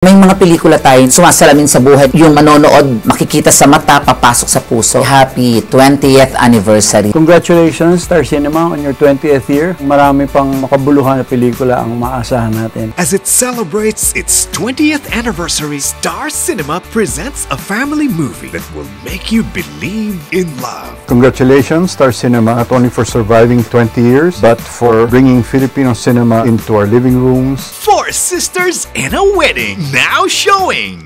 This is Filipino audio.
May mga pelikula tayo sumasalamin sa buhay. Yung manonood, makikita sa mata, papasok sa puso. Happy 20th anniversary. Congratulations, Star Cinema, on your 20th year. Marami pang makabuluhan na pelikula ang maasahan natin. As it celebrates its 20th anniversary, Star Cinema presents a family movie that will make you believe in love. Congratulations, Star Cinema, not only for surviving 20 years, but for bringing Filipino cinema into our living rooms, Four Sisters in a Wedding, now showing.